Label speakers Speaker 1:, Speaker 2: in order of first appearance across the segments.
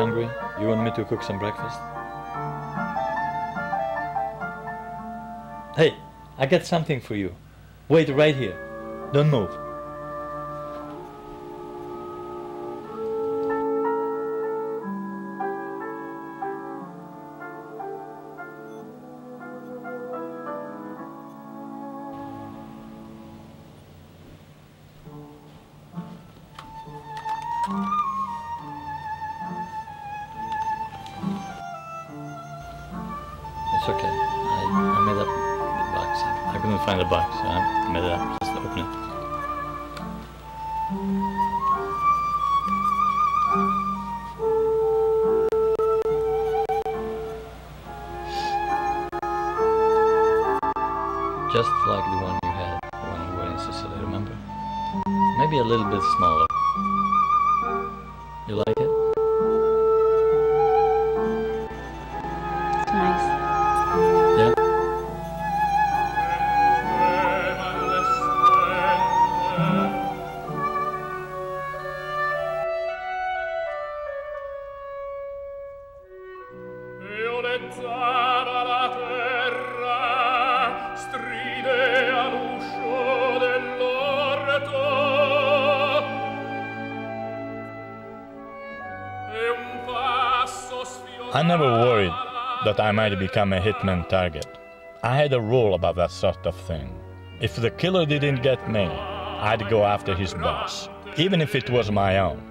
Speaker 1: hungry? You want me to cook some breakfast? Hey, I got something for you. Wait right here. Don't move. It's okay. I, I made up the box. I couldn't find the box, so I made it up. Just open it. Just like the one you had when you were in Sicily, remember? Maybe a little bit smaller.
Speaker 2: I never worried that I might become a hitman target. I had a rule about that sort of thing. If the killer didn't get me, I'd go after his boss, even if it was my own.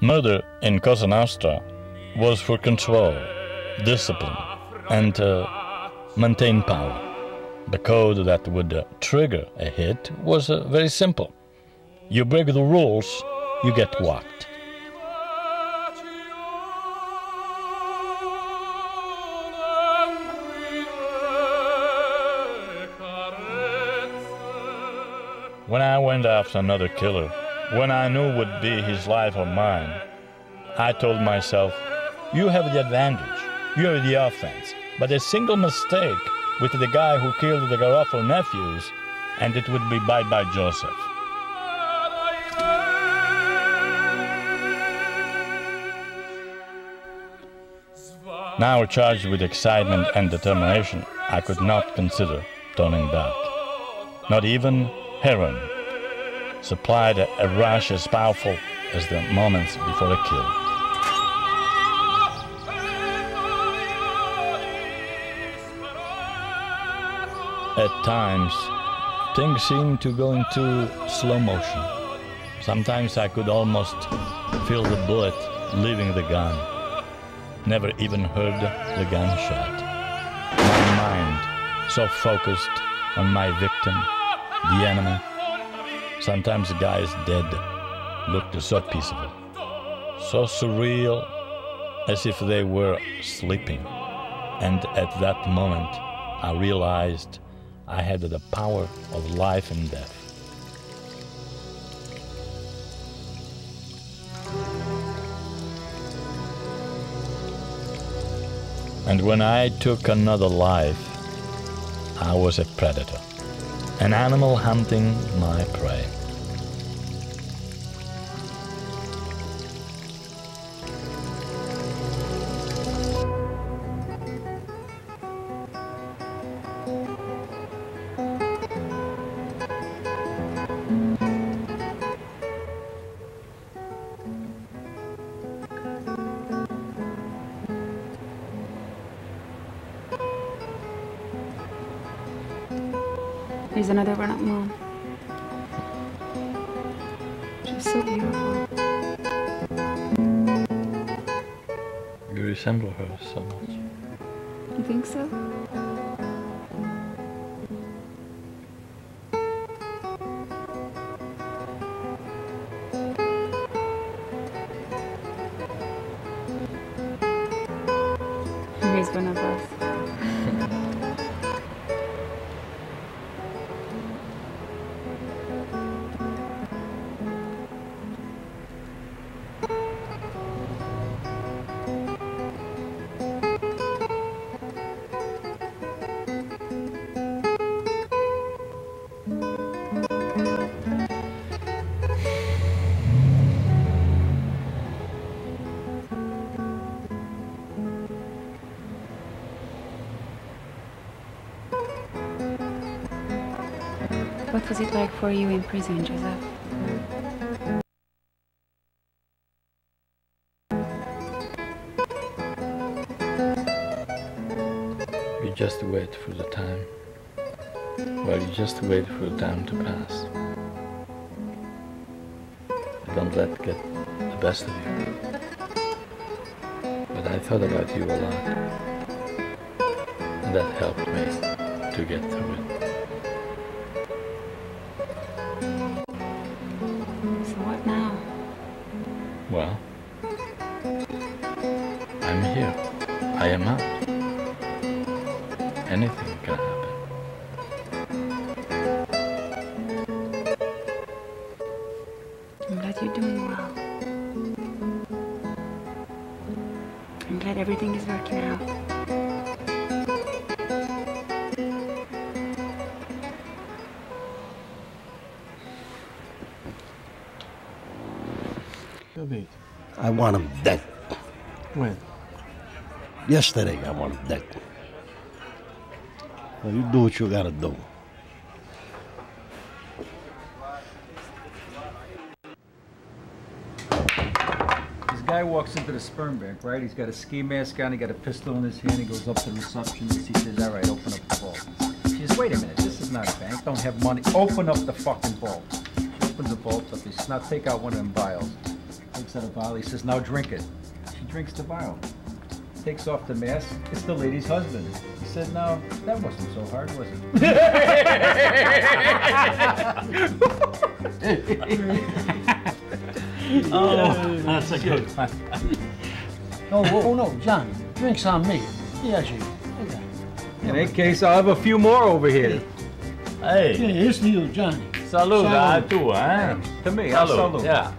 Speaker 2: Murder in Cosa Nostra was for control, discipline, and to maintain power. The code that would uh, trigger a hit was uh, very simple. You break the rules, you get whacked. When I went after another killer, when I knew would be his life or mine, I told myself, you have the advantage, you have the offense, but a single mistake with the guy who killed the Garofalo nephews, and it would be bye-bye Joseph. Now charged with excitement and determination, I could not consider turning back. Not even heroin supplied a, a rush as powerful as the moments before a kill. At times, things seemed to go into slow motion. Sometimes I could almost feel the bullet leaving the gun. Never even heard the gunshot. My mind so focused on my victim, the enemy. Sometimes the guys dead looked so peaceful, so surreal, as if they were sleeping. And at that moment, I realized I had the power of life and death. And when I took another life, I was a predator, an animal hunting my prey.
Speaker 3: Here's another one up mom. She's so beautiful.
Speaker 1: You resemble her so much.
Speaker 3: You think so? Here's one of us. What was it like for you in prison, Joseph?
Speaker 1: You just wait for the time. Well, you just wait for the time to pass. Don't let get the best of you. But I thought about you a lot. And that helped me to get through it. I'm
Speaker 3: glad you're doing well. I'm glad everything is working out.
Speaker 4: I want him dead.
Speaker 5: When?
Speaker 4: Yesterday, I want him dead. Well, you do what you gotta do.
Speaker 5: Guy walks into the sperm bank, right? He's got a ski mask on, he got a pistol in his hand, he goes up to the receptionist, he says, all right, open up the vault. She says, wait a minute, this is not a bank, don't have money, open up the fucking vault. She opens the vault up, he says, now take out one of them vials. Takes out a vial, he says, now drink it. She drinks the vial. Takes off the mask, it's the lady's husband. He said, no, that wasn't so hard, was it?
Speaker 6: Oh, that's a good one.
Speaker 7: Oh, oh, no, John, drinks on me. Yeah, gee.
Speaker 5: In that case, I'll have a few more over here.
Speaker 7: Yeah,
Speaker 6: Hey,
Speaker 7: here's to you, Johnny.
Speaker 6: salute, ah,
Speaker 7: Salud.
Speaker 6: tu, eh?
Speaker 5: To me, I'll
Speaker 6: Salute,
Speaker 5: salute.
Speaker 6: yeah.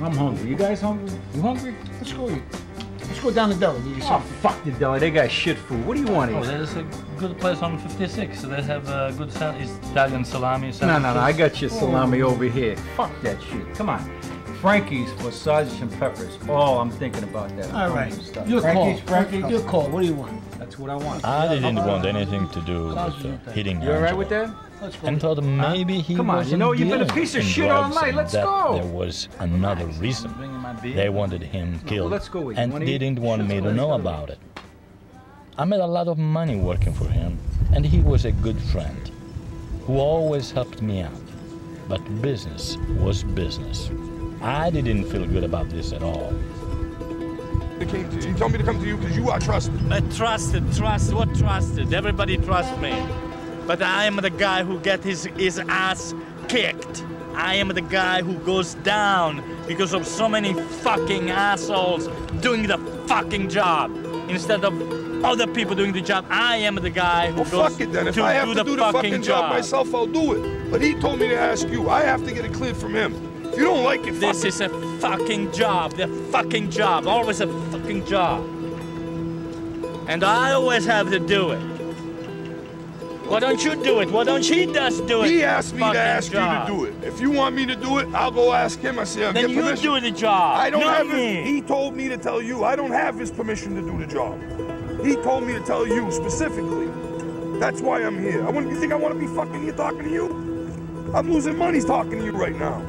Speaker 5: I'm hungry. You guys hungry? You hungry?
Speaker 7: Let's go eat. Let's go down the deli. Get you
Speaker 5: Oh, fuck the deli. They got shit food. What do you want
Speaker 1: Oh,
Speaker 5: here?
Speaker 1: there's a good place on 56. So They have uh, good sal- Italian salami.
Speaker 5: No,
Speaker 1: sandwiches.
Speaker 5: no, no. I got your salami over here. Fuck that shit. Come on. Frankie's for sausage and peppers. Oh, I'm thinking about that.
Speaker 7: All right.
Speaker 5: Stuff.
Speaker 7: Your call.
Speaker 5: Frankie's, Frankie's.
Speaker 7: Your call. What do you want?
Speaker 5: That's what I want.
Speaker 2: I didn't want anything to do with
Speaker 7: and
Speaker 2: uh,
Speaker 7: peppers.
Speaker 2: hitting
Speaker 5: You all right
Speaker 2: Angela.
Speaker 5: with that?
Speaker 7: Let's go.
Speaker 2: And thought maybe he
Speaker 5: Come on, you
Speaker 2: wasn't
Speaker 5: know, you've been a piece of
Speaker 2: in
Speaker 5: shit all night.
Speaker 2: and
Speaker 5: Let's
Speaker 2: that
Speaker 5: go.
Speaker 2: There was another reason.
Speaker 5: Bringing my beer.
Speaker 2: They wanted him killed
Speaker 5: let's go.
Speaker 2: And
Speaker 5: wanna
Speaker 2: didn't want me to know about it. I made a lot of money working for him, and he was a good friend who always helped me out. But business was business. I didn't feel good about this at all.
Speaker 8: He came to you. He told me to come to you because you are trusted.
Speaker 6: Uh, trusted, trust, what trusted? Everybody trusts me. But I am the guy who get his, his ass kicked. I am the guy who goes down because of so many fucking assholes doing the fucking job. Instead of other people doing the job, I am the guy who
Speaker 8: Well,
Speaker 6: goes
Speaker 8: fuck it then. If
Speaker 6: to
Speaker 8: I have
Speaker 6: do
Speaker 8: to
Speaker 6: the
Speaker 8: do the fucking job
Speaker 6: job.
Speaker 8: myself, I'll do it. But he told me to ask you. I have to get it cleared from him. If you don't like it, fuck
Speaker 6: This
Speaker 8: it.
Speaker 6: is a fucking job. The fucking job. Always a fucking job. And I always have to do it. Why don't you do it? Why don't he just do it?
Speaker 8: He asked me to ask
Speaker 6: job.
Speaker 8: you to do it. If you want me to do it, I'll go ask him. I say, I'll
Speaker 6: Then
Speaker 8: get
Speaker 6: you
Speaker 8: permission.
Speaker 6: do the job.
Speaker 8: I don't have his, He told me to tell you. I don't have his permission to do the job. He told me to tell you specifically. That's why I'm here. I want. You think I want to be fucking here talking to you? I'm losing money talking to you right now.